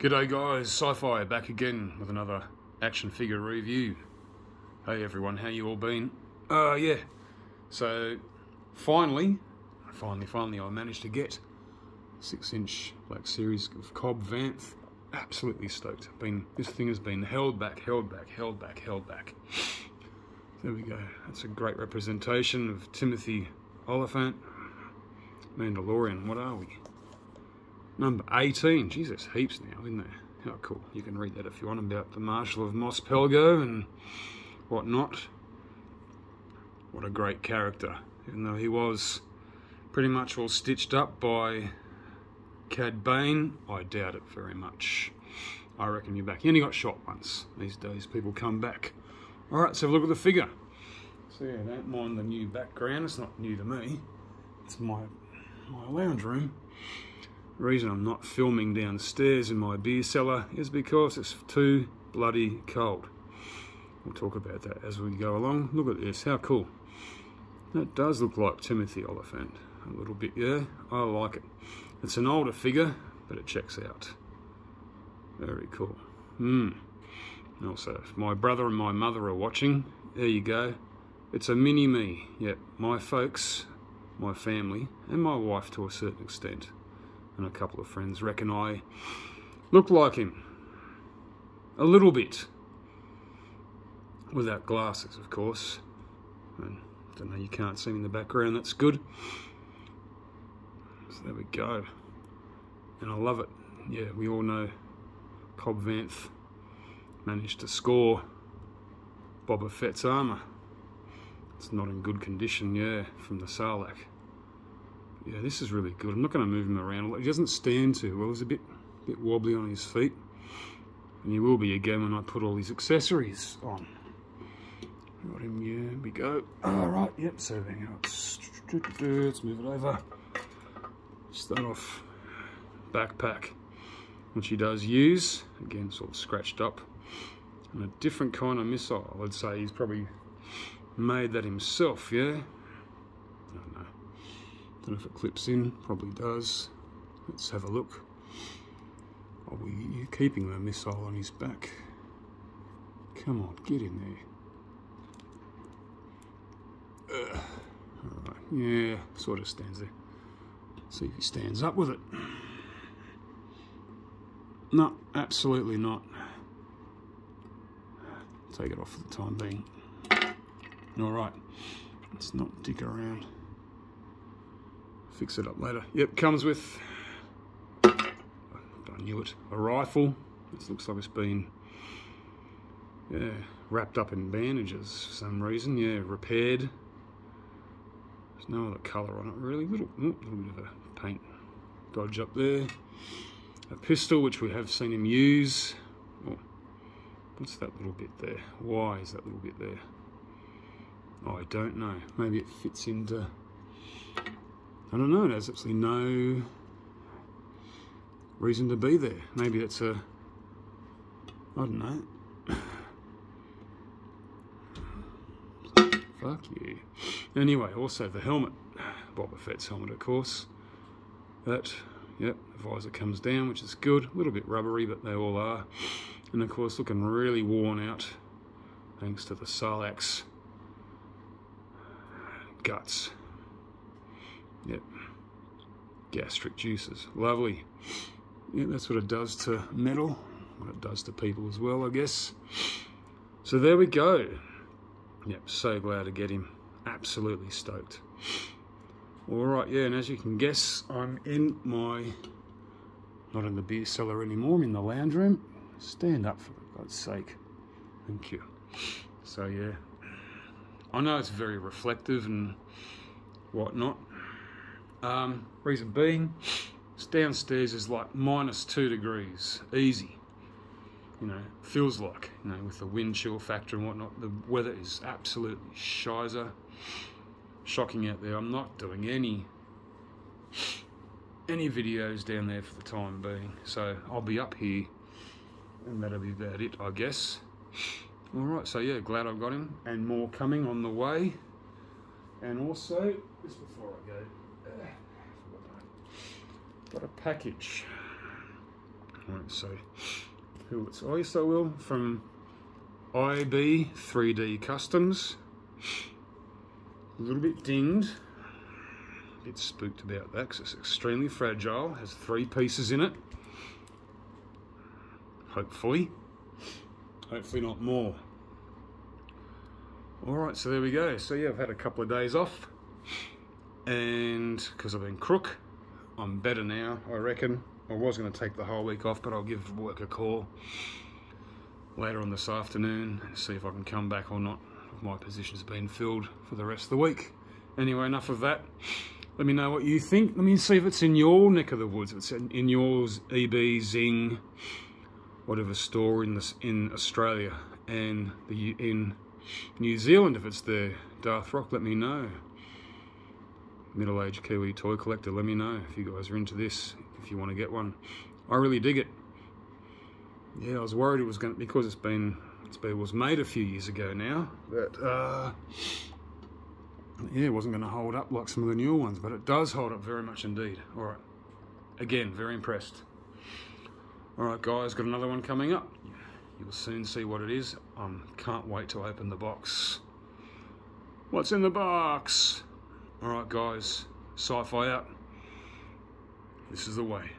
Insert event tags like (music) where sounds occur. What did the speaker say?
G'day guys, Sci-Fi back again with another action figure review. Hey everyone, how you all been? Uh, yeah. So, finally, finally, finally I managed to get 6-inch Black Series of Cobb Vanth. Absolutely stoked. Been This thing has been held back, held back, held back, held back. There we go. That's a great representation of Timothy Olyphant. Mandalorian, what are we? Number 18. Jesus, heaps now, isn't there? Oh, cool. You can read that if you want about the Marshal of Mos Pelgo and whatnot. What a great character. Even though he was pretty much all stitched up by Cad Bane, I doubt it very much. I reckon you're back. He only got shot once. These days people come back. Alright, let's have a look at the figure. So yeah, don't mind the new background. It's not new to me. It's my my lounge room. The reason I'm not filming downstairs in my beer cellar is because it's too bloody cold. We'll talk about that as we go along. Look at this, how cool. That does look like Timothy Olyphant A little bit, yeah. I like it. It's an older figure, but it checks out. Very cool. Hmm. Also, if my brother and my mother are watching, there you go. It's a mini-me. Yep, my folks, my family, and my wife to a certain extent and a couple of friends reckon I look like him. A little bit. Without glasses, of course. And I don't know, you can't see me in the background, that's good. So there we go. And I love it. Yeah, we all know Cobb Vanth managed to score Boba Fett's armour. It's not in good condition, yeah, from the Sarlacc. Yeah, this is really good. I'm not going to move him around. He doesn't stand too well. He's a bit, bit wobbly on his feet. And he will be again when I put all these accessories on. Got him, yeah, we go. All right, yep, so then let's, let's move it over. Start off backpack, which he does use. Again, sort of scratched up. And a different kind of missile. I'd say he's probably made that himself, yeah? Don't know if it clips in, probably does. Let's have a look. Are we keeping the missile on his back? Come on, get in there. Alright, yeah, sort of stands there. See if he stands up with it. No, absolutely not. Take it off for the time being. Alright, let's not dick around fix it up later. Yep, comes with, I knew it, a rifle. This looks like it's been yeah, wrapped up in bandages for some reason. Yeah, repaired. There's no other colour on it really. Little, little bit of a paint dodge up there. A pistol, which we have seen him use. Oh, what's that little bit there? Why is that little bit there? I don't know. Maybe it fits into I don't know, there's absolutely no reason to be there. Maybe it's a, I don't know. (sighs) Fuck you. Anyway, also the helmet, Boba Fett's helmet of course. That, yep, the visor comes down, which is good. A little bit rubbery, but they all are. And of course looking really worn out, thanks to the Sarlacc's guts. Yep. Gastric juices. Lovely. Yeah, that's what it does to metal. What it does to people as well, I guess. So there we go. Yep, so glad to get him. Absolutely stoked. Alright, yeah, and as you can guess, I'm in my... Not in the beer cellar anymore, I'm in the lounge room. Stand up for God's sake. Thank you. So yeah, I know it's very reflective and whatnot, um, reason being, downstairs is like minus two degrees, easy. You know, feels like, you know, with the wind chill factor and whatnot, the weather is absolutely shizer. Shocking out there. I'm not doing any any videos down there for the time being. So I'll be up here and that'll be about it, I guess. Alright, so yeah, glad I've got him and more coming on the way. And also, just before I go, got a package. won't say who it's. Oh, yes, I will. From IB 3D Customs. A little bit dinged. A bit spooked about that because it's extremely fragile. Has three pieces in it. Hopefully. Hopefully not more. Alright, so there we go. So yeah, I've had a couple of days off. And because I've been crook, I'm better now, I reckon. I was going to take the whole week off, but I'll give work a call later on this afternoon see if I can come back or not. If my position's been filled for the rest of the week. Anyway, enough of that. Let me know what you think. Let me see if it's in your neck of the woods. If it's in, in yours, EB, Zing, whatever store in this in Australia and the in New Zealand. If it's there, Darth Rock, let me know. Middle-aged Kiwi toy collector, let me know if you guys are into this. If you want to get one, I really dig it. Yeah, I was worried it was going to because it's been it's been, it was made a few years ago now that uh, yeah, it wasn't going to hold up like some of the newer ones, but it does hold up very much indeed. All right, again, very impressed. All right, guys, got another one coming up. You'll soon see what it is. I um, can't wait to open the box. What's in the box? All right, guys, sci-fi out. This is the way.